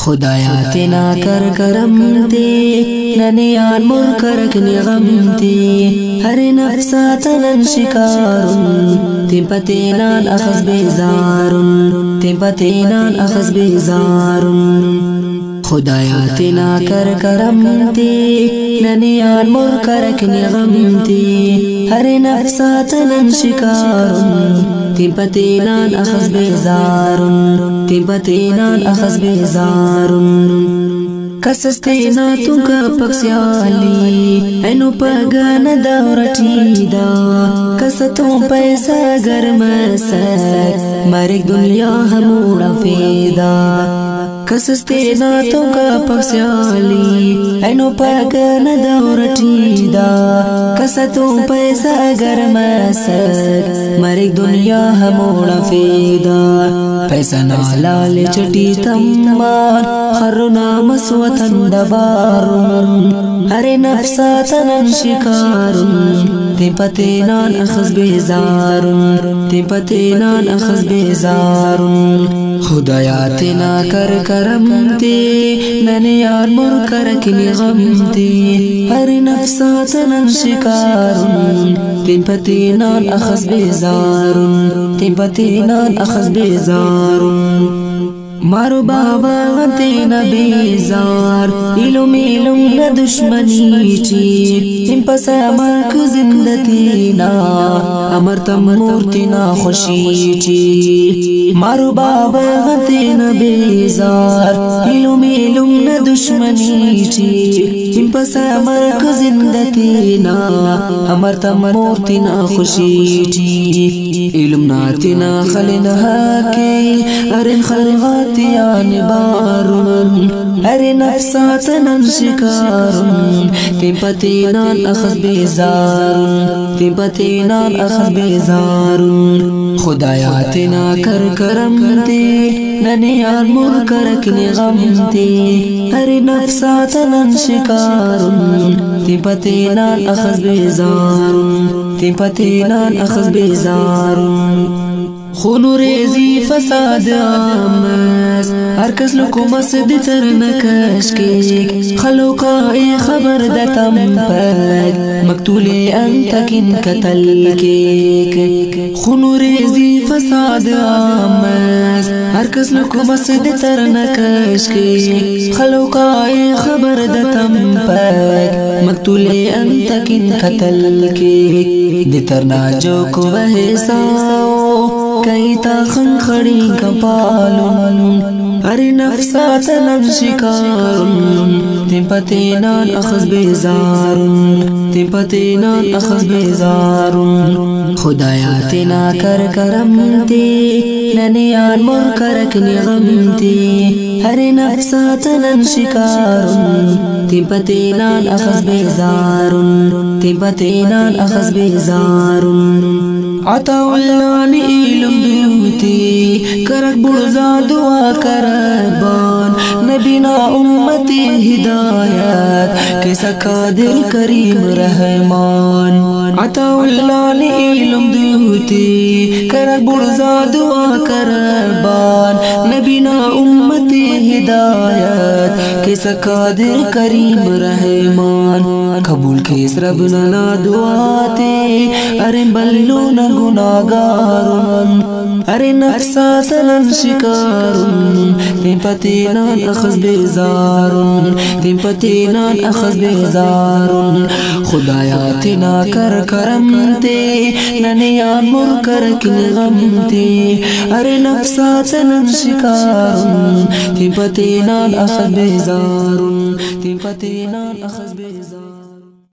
خدایا تینا کر کرم تی ننیان مر کرکنی غم تی هر نفسات نن شکارن تیم پتینان اخذ بیزارن تیم پتینان اخذ بیزارن خدایا تینا کر کرم تی ننیان مر کرکنی غم تی هر نفسات نن شکارن تیم پتینان أخذ بیزارن تیم پتینان أخذ بیزارن کسستینا تونکا پکسیالی اینو پگان دورتی دا کستون پیسا گرم سر مرگ دنیا هموڑا فیدا کسستینا تونکا پکسیالی اینو پگان دورتی دا کستون پیسا گرم سر مرگ دنیا هموڑا فیدا پیسا نالال چٹی تمان خرنا مسوتن دبارن هر نفساتن شکارن تی پتینان اخذ بیزارن تی پتینان اخذ بیزارن خدایاتنا کر کرم تی ننیان مر کرکنی غم تی هر نفساتن شکارن تی پتینان اخذ بیزارن تی پتینان اخذ بیزارن मारो बाबा तेन बेजार। इलो मेलुम न दुश्मनी ची इंपस अमर कु जिंदती अमर तम मूर्ति ना खुशी ची मारो बाबा तेन बेजार। इलो دشمنی چی ام پس أمر کو زندتینا أمر تم مورتینا خوشی چی علم ناتینا خلنا هاکی ارن خلغات تیان بارون هر نفساتنا شکارون تیم پتینان اخذ بیزارون تیم پتینان اخذ بیزارون خدایاتنا کر کرم تی ننیان مر کرکنی غم تی هر نفساتنا شکارون تیم پتینان اخذ بیزارون تیم پتینان اخذ بیزارون خونو ریزی فساد آمز هر کس لکو مسد تر نکش کی خلوقائی خبر دتم پد مقتولی انتکن کتل کیک خونو ریزی فساد آمز هر کس لکو مسد تر نکش کی خلوقائی خبر دتم پد مقتولی انتکن کتل کیک دترنا جو کو بحساو کئی تا خن خڑی کپالون. ہر نفسات نم شکارون. تیم پتینان اخذ بیزارون تیم پتینان اخذ بیزارون خدایا تینا کر کرم تی ننیان مر کرکنی غم تی ہر نفسات نن شکارون تیم پتینان اخذ بیزارون تیم پتینان اخذ بیزارون عطا الله उम्मती करक बुड़जा दुआ करबान नबी ना उम्मती हिदायत कैसा कादिर करीम रहमान अताउल्ला ने इलम दूती करक बुड़जा दुआ करबान नबी ना उम्मती हिदायत कैसा कादिर करीम रहमान कबूल केस रब नला दुआते अरे बल्लू न गुनागार अरे نفساتنا شکارون تیم پتینان أخذ بیزارون تیم پتینان أخذ بیزارون خدایاتنا کر کرم تے ننیان مر کرکن غم تے ارے نفساتنا شکارون تیم پتینان أخذ بیزارون تیم پتینان أخذ بیزارون